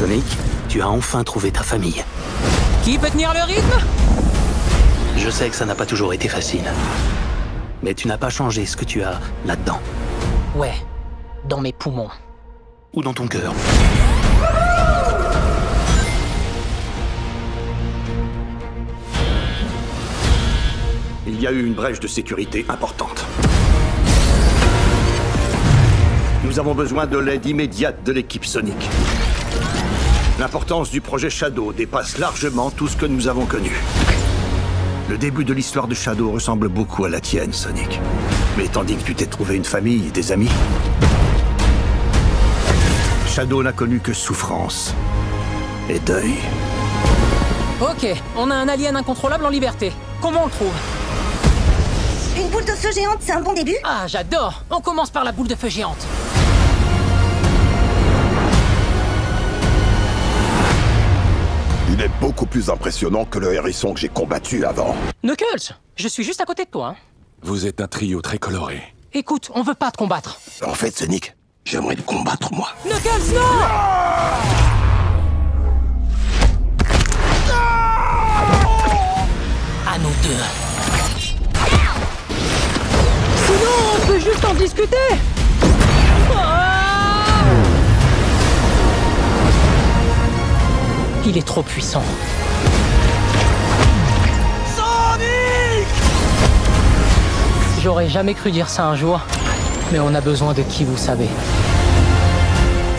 Sonic, tu as enfin trouvé ta famille. Qui peut tenir le rythme? Je sais que ça n'a pas toujours été facile. Mais tu n'as pas changé ce que tu as là-dedans. Ouais, dans mes poumons. Ou dans ton cœur. Il y a eu une brèche de sécurité importante. Nous avons besoin de l'aide immédiate de l'équipe Sonic. L'importance du projet Shadow dépasse largement tout ce que nous avons connu. Le début de l'histoire de Shadow ressemble beaucoup à la tienne, Sonic. Mais tandis que tu t'es trouvé une famille et des amis, Shadow n'a connu que souffrance et deuil. Ok, on a un alien incontrôlable en liberté. Comment on le trouve? Une boule de feu géante, c'est un bon début? Ah, j'adore On commence par la boule de feu géante. Beaucoup plus impressionnant que le hérisson que j'ai combattu avant. Knuckles, je suis juste à côté de toi. Hein. Vous êtes un trio très coloré. Écoute, on veut pas te combattre. En fait, Sonic, j'aimerais te combattre, moi. Knuckles, non À nous deux. Sinon, on peut juste en discuter Il est trop puissant. J'aurais jamais cru dire ça un jour, mais on a besoin de qui vous savez.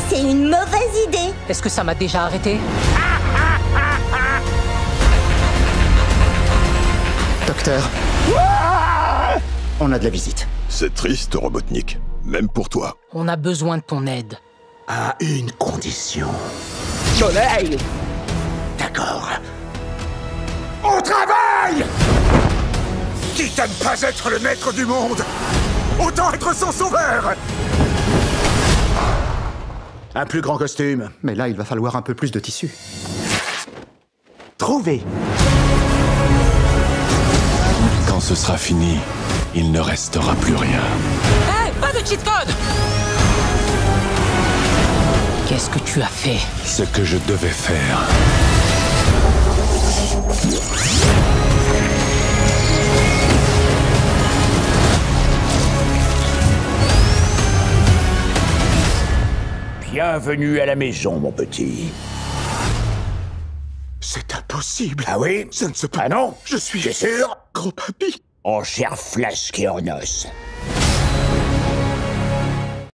C'est une mauvaise idée Est-ce que ça m'a déjà arrêté? Docteur. On a de la visite. C'est triste, Robotnik. Même pour toi. On a besoin de ton aide. À une condition. Soleil D'accord. Au travail Quitte à ne pas être le maître du monde, autant être son sauveur Un plus grand costume. Mais là, il va falloir un peu plus de tissu. Trouvé. Quand ce sera fini, il ne restera plus rien. Hé, pas de cheat code Qu'est-ce que tu as fait? Ce que je devais faire. Bienvenue à la maison, mon petit. C'est impossible. Ah oui Ça ne se peut. Ah non Je suis T'es sûr gros papy. En chair flasque et en os.